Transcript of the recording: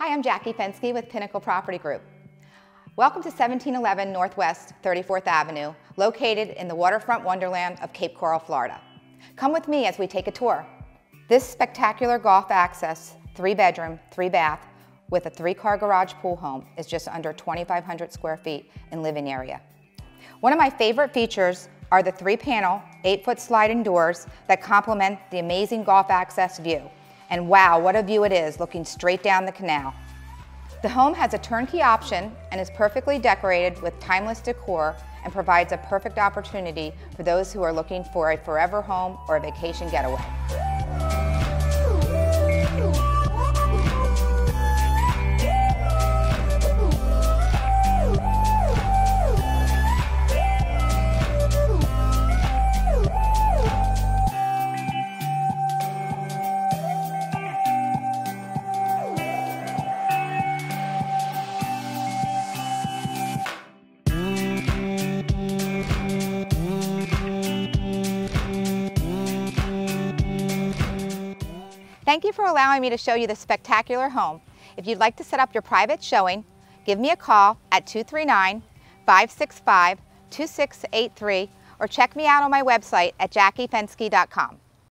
Hi, I'm Jackie Fenske with Pinnacle Property Group. Welcome to 1711 Northwest 34th Avenue, located in the waterfront wonderland of Cape Coral, Florida. Come with me as we take a tour. This spectacular gulf access, three bedroom, three bath, with a three car garage pool home is just under 2,500 square feet in living area. One of my favorite features are the three panel, eight foot sliding doors that complement the amazing gulf access view. And wow, what a view it is looking straight down the canal. The home has a turnkey option and is perfectly decorated with timeless decor and provides a perfect opportunity for those who are looking for a forever home or a vacation getaway. Thank you for allowing me to show you this spectacular home. If you'd like to set up your private showing, give me a call at 239-565-2683 or check me out on my website at jackiefenske.com.